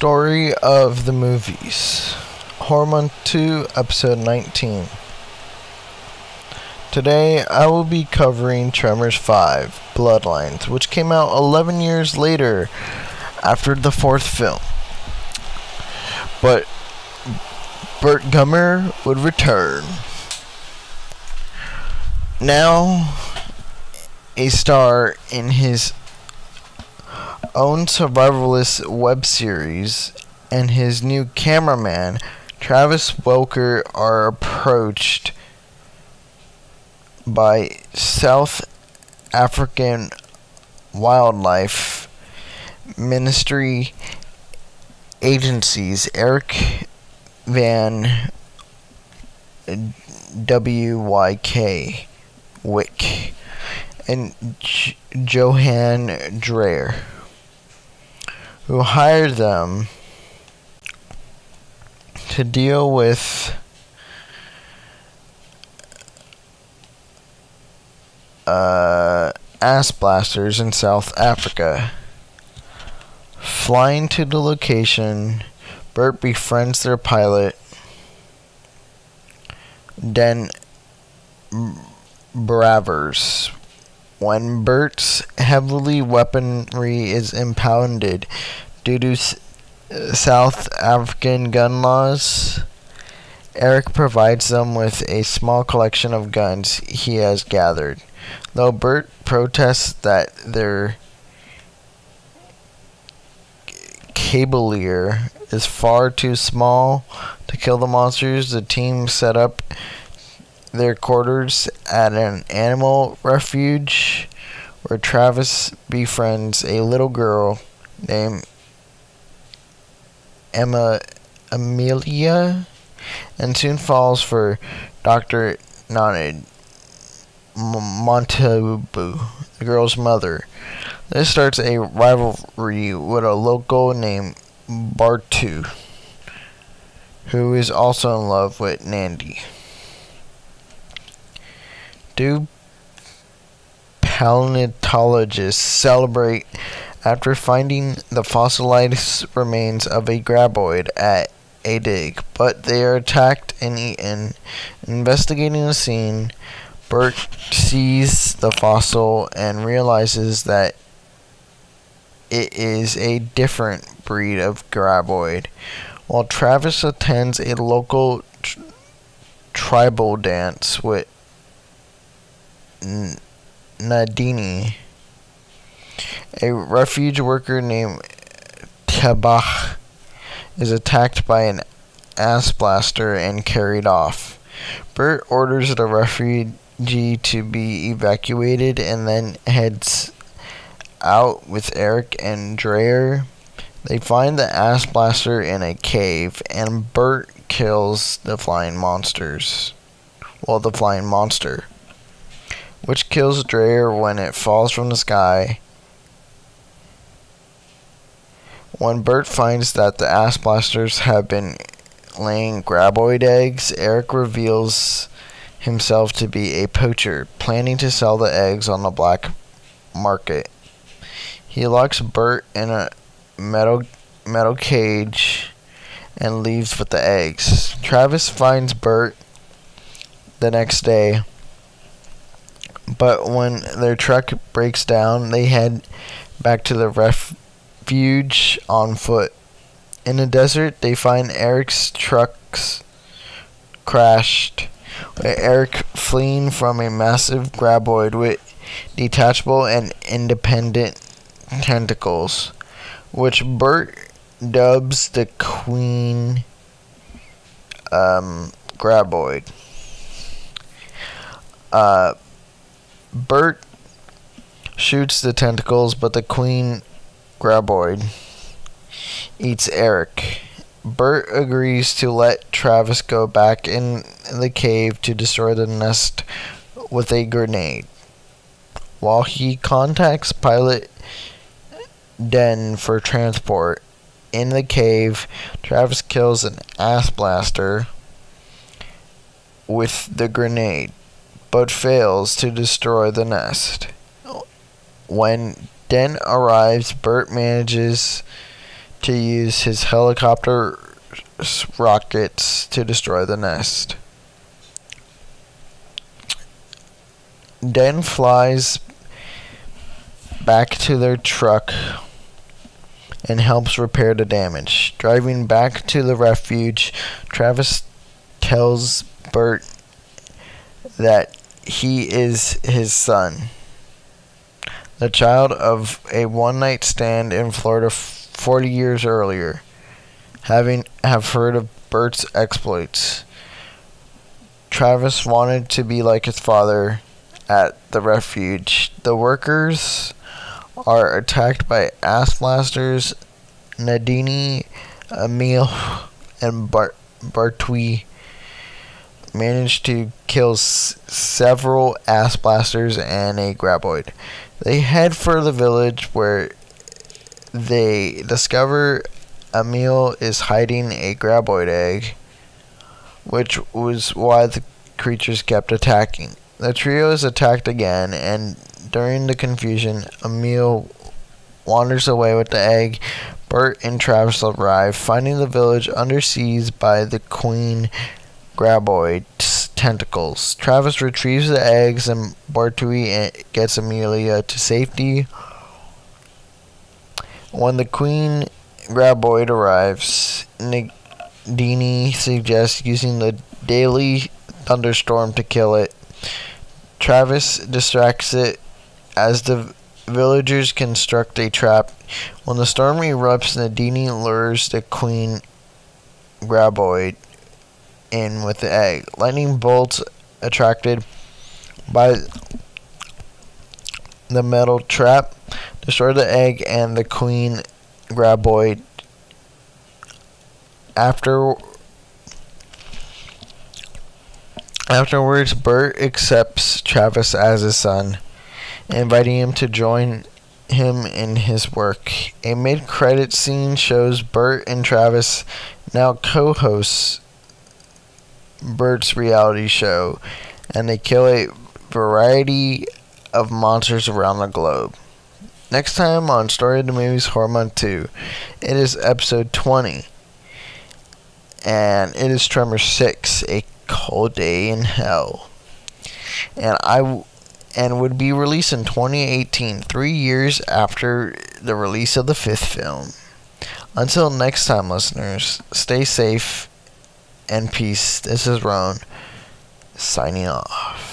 Story of the Movies. Horror Month 2, Episode 19. Today I will be covering Tremors 5 Bloodlines, which came out 11 years later after the fourth film. But Burt Gummer would return. Now, a star in his own survivalist web series and his new cameraman, Travis Welker, are approached by South African wildlife ministry agencies Eric Van W.Y.K. Wick and J- Johan Dreyer who hired them to deal with uh, ass blasters in South Africa. Flying to the location, Burt befriends their pilot, Den Bravers. When Burt's heavily weaponry is impounded due to S- uh, South African gun laws, Eric provides them with a small collection of guns he has gathered. Though Burt protests that their caliber is far too small to kill the monsters, the team set up their quarters at an animal refuge where Travis befriends a little girl named Emma Amelia and soon falls for Dr. Nandi Montabu, the girl's mother. This starts a rivalry with a local named Bartu, who is also in love with Nandi. Do paleontologists celebrate after finding the fossilized remains of a graboid at a dig, but they are attacked and eaten. Investigating the scene, Burt sees the fossil and realizes that it is a different breed of graboid. While Travis attends a local tr- tribal dance with N- Nadini, a refuge worker named Tabach is attacked by an ass blaster and carried off. Burt orders the refugee to be evacuated and then heads out with Eric and Dreyer. They find the ass blaster in a cave and Burt kills the flying monsters. Well, the flying monster. Which kills Dreyer when it falls from the sky. When Burt finds that the ass blasters have been laying graboid eggs, Eric reveals himself to be a poacher, planning to sell the eggs on the black market. He locks Burt in a metal metal cage and leaves with the eggs. Travis finds Burt the next day, but when their truck breaks down, they head back to the refuge on foot. In the desert, they find Eric's trucks crashed, Eric fleeing from a massive graboid with detachable and independent tentacles, which Burt dubs the Queen um, Graboid. Uh, Burt shoots the tentacles, but the Queen Graboid eats Eric. Burt agrees to let Travis go back in the cave to destroy the nest with a grenade. While he contacts Pilot Den for transport, in the cave, Travis kills an ass blaster with the grenade, but fails to destroy the nest. When Den arrives, Burt manages to use his helicopter rockets to destroy the nest. Den flies back to their truck and helps repair the damage. Driving back to the refuge, Travis tells Burt that he is his son, the child of a one night stand in Florida 40 years earlier, having have heard of Burt's exploits. Travis wanted to be like his father at the refuge. The workers are attacked by ass blasters. Nadini, Emil, and Bart- Bartui manage to kill s- several ass blasters and a graboid. They head for the village where they discover Emil is hiding a graboid egg, which was why the creatures kept attacking. The trio is attacked again, and during the confusion, Emil wanders away with the egg. Burt and Travis arrive, finding the village under siege by the queen graboid's tentacles. Travis retrieves the eggs, and Bartui gets Amelia to safety. When the queen graboid arrives, Nadini suggests using the daily thunderstorm to kill it. Travis distracts it as the villagers construct a trap. When the storm erupts, Nadini lures the queen graboid in with the egg. Lightning bolts attracted by the metal trap destroy the egg and the queen graboid. After afterwards, Burt accepts Travis as his son, inviting him to join him in his work. A mid-credit scene shows Burt and Travis now co-hosts Burt's reality show, and they kill a variety of monsters around the globe. Next time on Story of the Movies Horror Month 2, it is episode 20, and it is Tremor 6, A Cold Day in Hell. And I and would be released in 2018, three years after the release of the fifth film. Until next time, listeners, stay safe and peace. This is Ron signing off.